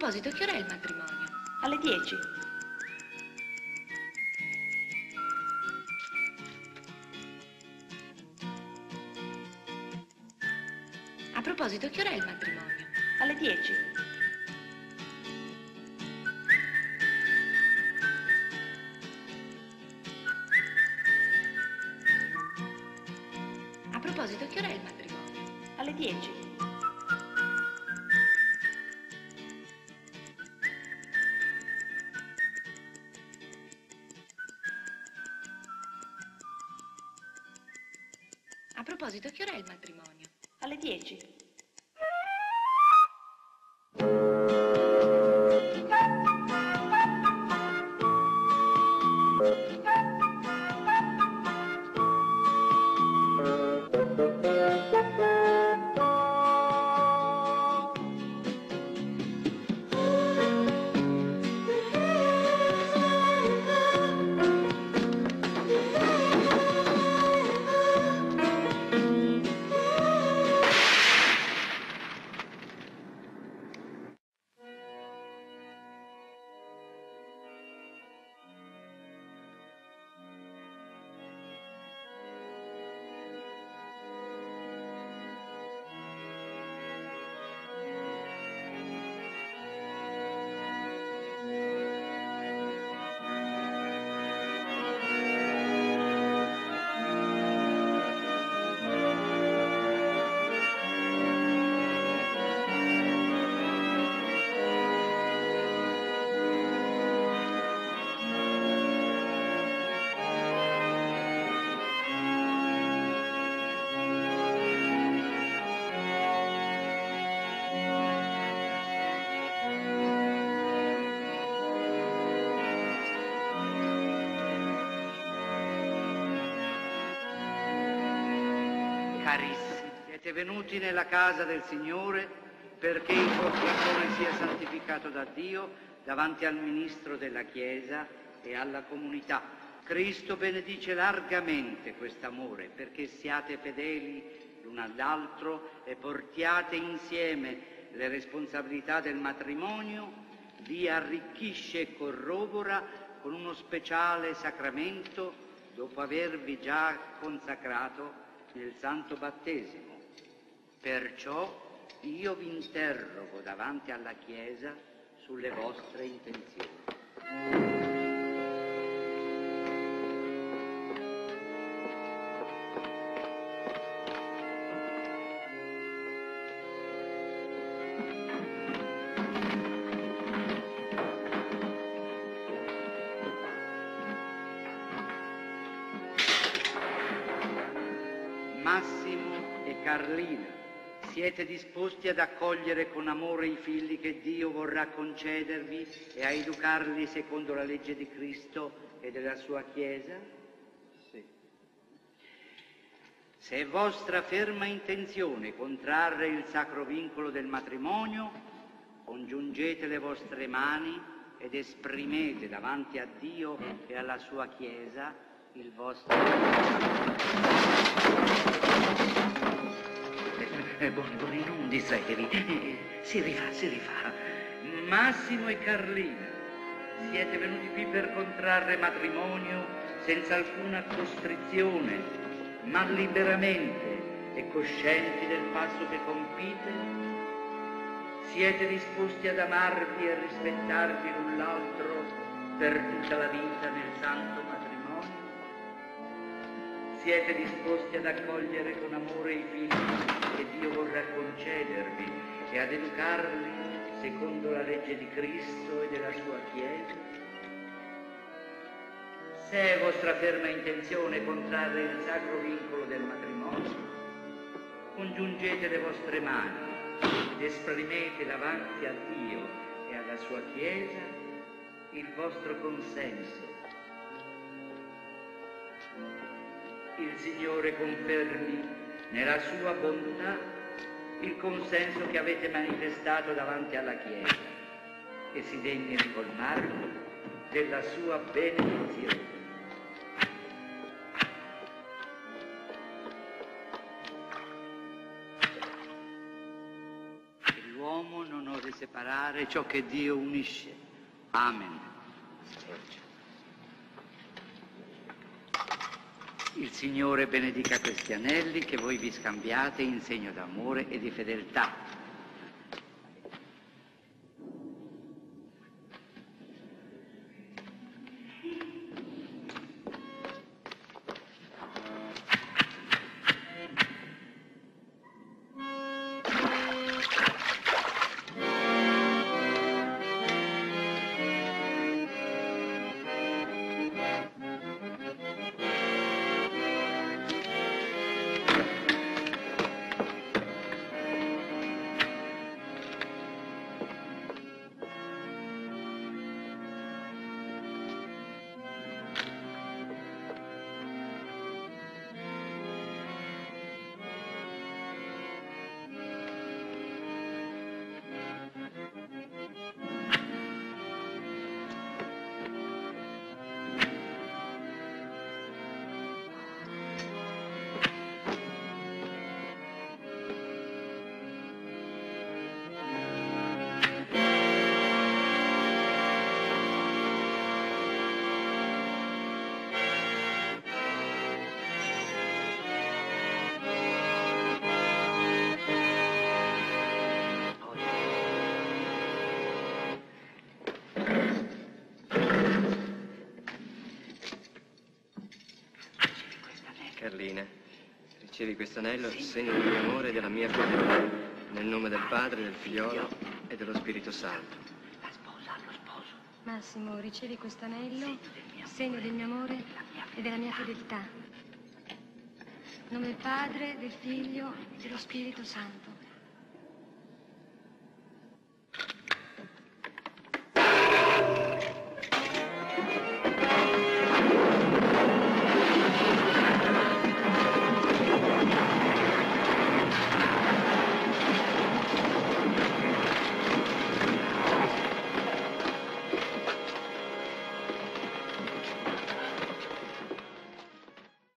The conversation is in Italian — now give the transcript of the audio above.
proposito, che ora è il matrimonio? Alle 10. A proposito, che ora è il matrimonio? Alle 10. A proposito, che ora è il matrimonio? Alle 10. Proposito, che ora è il matrimonio? Alle 10. Carissimi, siete venuti nella casa del Signore perché il vostro cuore sia santificato da Dio davanti al ministro della Chiesa e alla comunità. Cristo benedice largamente quest'amore perché siate fedeli l'uno all'altro e portiate insieme le responsabilità del matrimonio, vi arricchisce e corrobora con uno speciale sacramento dopo avervi già consacrato nel santo battesimo. Perciò io vi interrogo davanti alla Chiesa sulle vostre intenzioni. Carlina, siete disposti ad accogliere con amore i figli che Dio vorrà concedervi e a educarli secondo la legge di Cristo e della sua Chiesa? Sì. Se è vostra ferma intenzione contrarre il sacro vincolo del matrimonio, congiungete le vostre mani ed esprimete davanti a Dio e alla sua Chiesa il vostro... Eh, Boni, non distraetevi. Eh, Si rifà, si rifà. Massimo e Carlina, siete venuti qui per contrarre matrimonio senza alcuna costrizione, ma liberamente e coscienti del passo che compite? Siete disposti ad amarvi e rispettarvi l'un l'altro per tutta la vita nel santo matrimonio? Siete disposti ad accogliere con amore i figli che Dio vorrà concedervi e ad educarli secondo la legge di Cristo e della sua Chiesa? Se è vostra ferma intenzione contrarre il sacro vincolo del matrimonio, congiungete le vostre mani ed esprimete davanti a Dio e alla sua Chiesa il vostro consenso. Il Signore confermi nella sua bontà il consenso che avete manifestato davanti alla Chiesa e si degni di colmarvi della sua benedizione. L'uomo non ode separare ciò che Dio unisce. Amen. Il Signore benedica questi anelli che voi vi scambiate in segno d'amore e di fedeltà. Carlina, ricevi questo anello, segno del mio amore e della mia fedeltà, nel nome del Padre, del Figliolo e dello Spirito Santo. La sposa, lo sposo. Massimo, ricevi questo anello, segno del mio amore e della mia fedeltà. In nome del Padre, del Figlio e dello Spirito Santo.